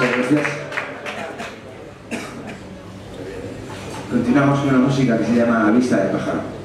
Muchas gracias. Continuamos con una música que se llama Vista de pájaro.